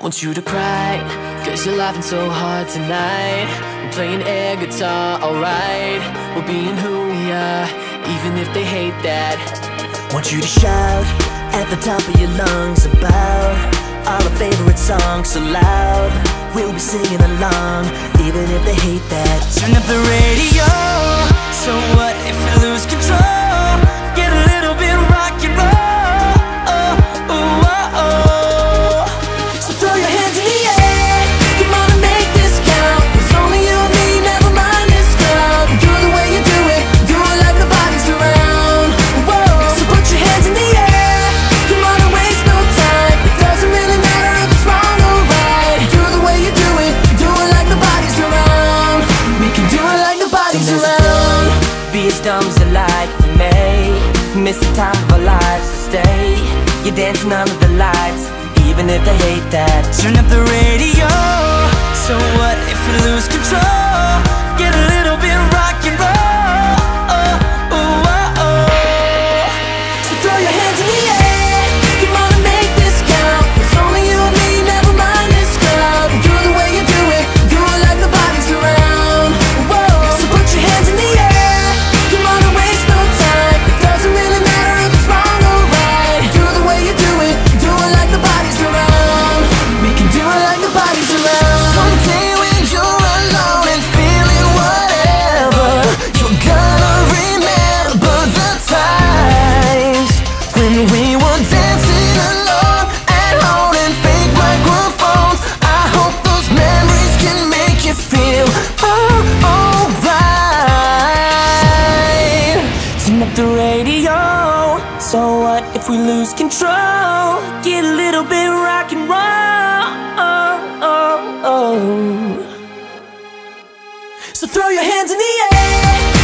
Want you to cry, cause you're laughing so hard tonight. We're playing air guitar, alright. We're being who we are, even if they hate that. Want you to shout at the top of your lungs about all our favorite songs so loud. We'll be singing along, even if they hate that. Turn up the radio. So what if we lose control? Be as dumb as you like, we may miss the time of our lives, so stay. You're dancing under the lights, even if they hate that. Turn up the radio. So what if we lose control? Get a the radio. So what if we lose control? Get a little bit rock and roll. Oh, oh, oh. So throw your hands in the air.